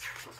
Jesus.